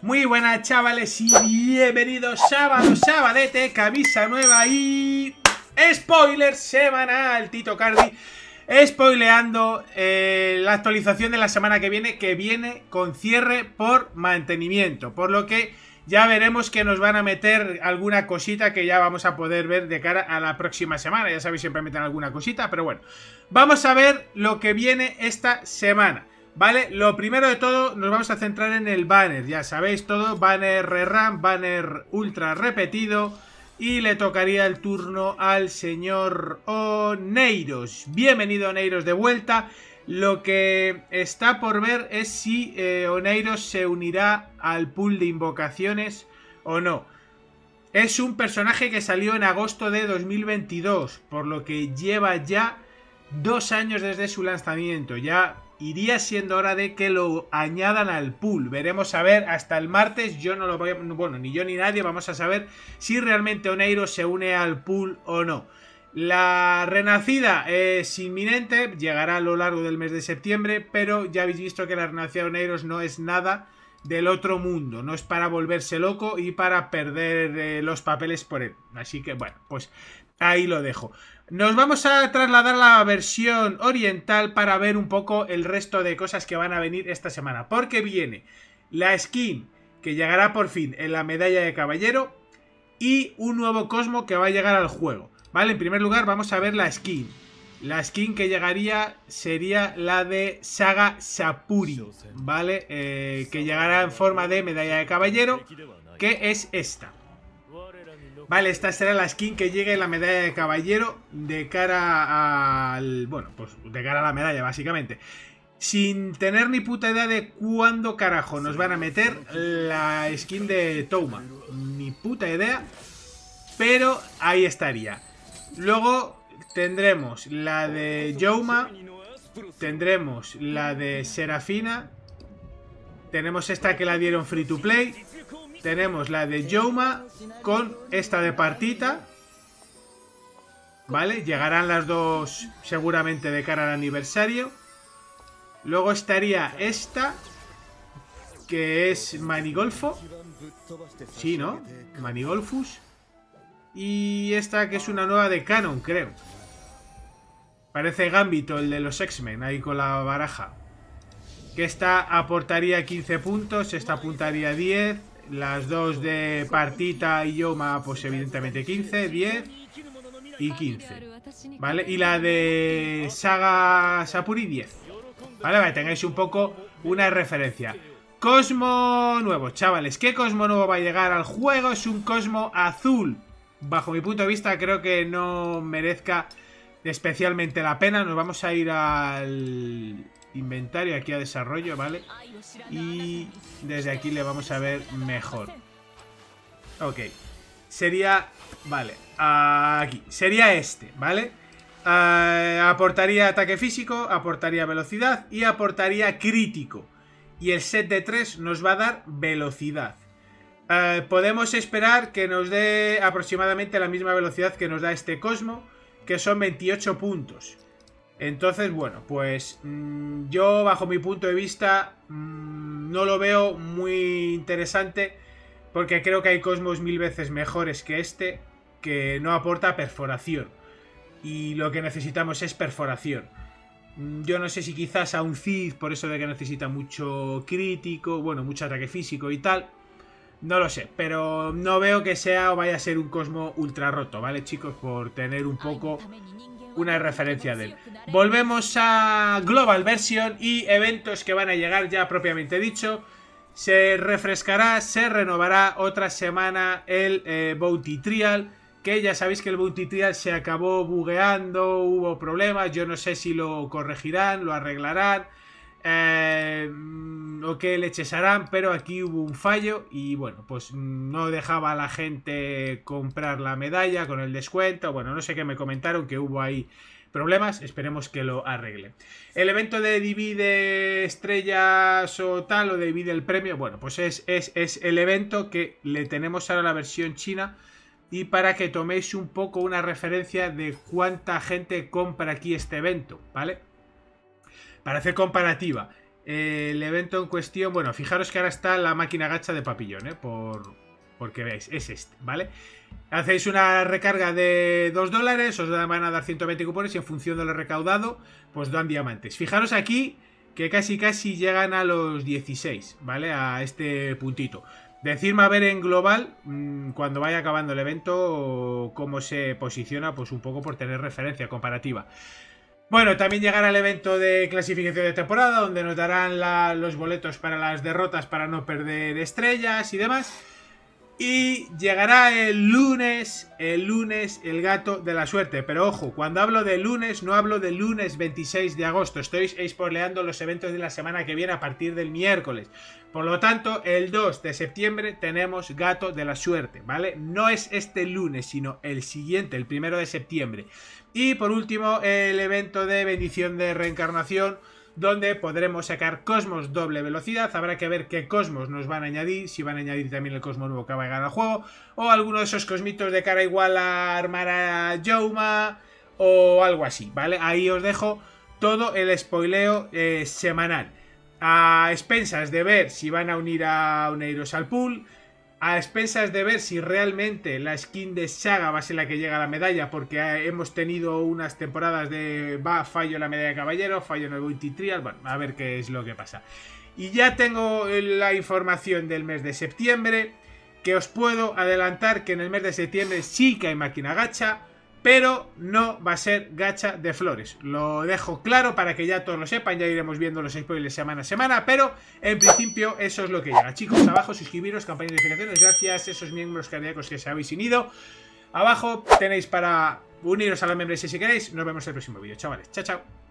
Muy buenas chavales y bienvenidos sábado, sabadete, camisa nueva y... Spoiler semanal, Tito Cardi Spoileando eh, la actualización de la semana que viene Que viene con cierre por mantenimiento Por lo que ya veremos que nos van a meter alguna cosita que ya vamos a poder ver de cara a la próxima semana. Ya sabéis, siempre meten alguna cosita, pero bueno. Vamos a ver lo que viene esta semana. ¿Vale? Lo primero de todo, nos vamos a centrar en el banner. Ya sabéis todo, banner rerun, banner ultra repetido. Y le tocaría el turno al señor Oneiros. Bienvenido Oneiros de vuelta. Lo que está por ver es si eh, Oneiros se unirá al pool de invocaciones o no. Es un personaje que salió en agosto de 2022, por lo que lleva ya dos años desde su lanzamiento. Ya iría siendo hora de que lo añadan al pool. Veremos a ver hasta el martes. Yo no lo voy a, bueno, ni yo ni nadie vamos a saber si realmente Oneiros se une al pool o no. La renacida es inminente, llegará a lo largo del mes de septiembre, pero ya habéis visto que la renacida de Oneiros no es nada del otro mundo, no es para volverse loco y para perder eh, los papeles por él. Así que bueno, pues ahí lo dejo. Nos vamos a trasladar a la versión oriental para ver un poco el resto de cosas que van a venir esta semana, porque viene la skin que llegará por fin en la medalla de caballero y un nuevo cosmo que va a llegar al juego. Vale, en primer lugar vamos a ver la skin. La skin que llegaría sería la de Saga Sapuri, ¿vale? Eh, que llegará en forma de medalla de caballero, que es esta. Vale, esta será la skin que llegue en la medalla de caballero de cara al... Bueno, pues de cara a la medalla, básicamente. Sin tener ni puta idea de cuándo carajo nos van a meter la skin de Touma. Ni puta idea, pero ahí estaría. Luego tendremos la de Jouma. Tendremos la de Serafina. Tenemos esta que la dieron free to play. Tenemos la de Jouma con esta de Partita. ¿Vale? Llegarán las dos seguramente de cara al aniversario. Luego estaría esta, que es Manigolfo. Sí, ¿no? Manigolfus. Y esta que es una nueva de Canon, creo. Parece Gambito, el de los X-Men, ahí con la baraja. Que esta aportaría 15 puntos, esta apuntaría 10. Las dos de Partita y Yoma, pues evidentemente 15, 10 y 15. ¿Vale? Y la de Saga Sapuri, 10. ¿Vale? Vale, tengáis un poco una referencia. Cosmo nuevo, chavales. ¿Qué Cosmo nuevo va a llegar al juego? Es un Cosmo azul bajo mi punto de vista, creo que no merezca especialmente la pena. Nos vamos a ir al inventario, aquí a desarrollo, ¿vale? Y desde aquí le vamos a ver mejor. Ok. Sería... Vale, aquí. Sería este, ¿vale? Uh, aportaría ataque físico, aportaría velocidad y aportaría crítico. Y el set de 3 nos va a dar velocidad. Eh, podemos esperar que nos dé aproximadamente la misma velocidad que nos da este Cosmo, que son 28 puntos. Entonces, bueno, pues mm, yo bajo mi punto de vista mm, no lo veo muy interesante porque creo que hay Cosmos mil veces mejores que este que no aporta perforación. Y lo que necesitamos es perforación. Mm, yo no sé si quizás a un Cid, por eso de que necesita mucho crítico, bueno, mucho ataque físico y tal, no lo sé, pero no veo que sea o vaya a ser un Cosmo ultra roto, ¿vale, chicos? Por tener un poco una referencia de él. Volvemos a Global Version y eventos que van a llegar ya propiamente dicho. Se refrescará, se renovará otra semana el eh, Bounty Trial. Que ya sabéis que el Bounty Trial se acabó bugueando, hubo problemas. Yo no sé si lo corregirán, lo arreglarán. Eh, o qué leches harán, pero aquí hubo un fallo y bueno, pues no dejaba a la gente comprar la medalla con el descuento. Bueno, no sé qué me comentaron que hubo ahí problemas, esperemos que lo arregle. El evento de divide estrellas o tal, o de divide el premio, bueno, pues es, es, es el evento que le tenemos ahora la versión china. Y para que toméis un poco una referencia de cuánta gente compra aquí este evento, ¿vale? Para hacer comparativa, el evento en cuestión, bueno, fijaros que ahora está la máquina gacha de papillón, ¿eh? Por, porque veis, es este, ¿vale? Hacéis una recarga de 2 dólares, os van a dar 120 cupones y en función de lo recaudado, pues dan diamantes. Fijaros aquí que casi casi llegan a los 16, ¿vale? A este puntito. Decidme a ver en global, mm, cuando vaya acabando el evento, cómo se posiciona, pues un poco por tener referencia comparativa. Bueno, también llegará el evento de clasificación de temporada, donde nos darán los boletos para las derrotas para no perder estrellas y demás. Y llegará el lunes, el lunes, el gato de la suerte. Pero ojo, cuando hablo de lunes, no hablo del lunes 26 de agosto. Estoy spoileando los eventos de la semana que viene a partir del miércoles. Por lo tanto, el 2 de septiembre tenemos gato de la suerte, ¿vale? No es este lunes, sino el siguiente, el primero de septiembre. Y por último, el evento de bendición de reencarnación donde podremos sacar Cosmos doble velocidad. Habrá que ver qué Cosmos nos van a añadir, si van a añadir también el Cosmos nuevo que va a llegar al juego, o alguno de esos cosmitos de cara igual a armar a Jouma, o algo así, ¿vale? Ahí os dejo todo el spoileo eh, semanal. A expensas de ver si van a unir a Uneiros al pool, a expensas de ver si realmente la skin de Saga va a ser la que llega a la medalla, porque hemos tenido unas temporadas de va, fallo en la medalla de caballero, fallo en el Bounty Trial, bueno, a ver qué es lo que pasa. Y ya tengo la información del mes de septiembre, que os puedo adelantar que en el mes de septiembre sí que hay máquina gacha, pero no va a ser gacha de flores. Lo dejo claro para que ya todos lo sepan, ya iremos viendo los spoilers semana a semana, pero en principio eso es lo que llega. Chicos, abajo suscribiros, campaña de notificaciones, gracias a esos miembros cardíacos que se habéis unido. Abajo tenéis para uniros a la membresía si queréis. Nos vemos en el próximo vídeo, chavales. Chao, chao.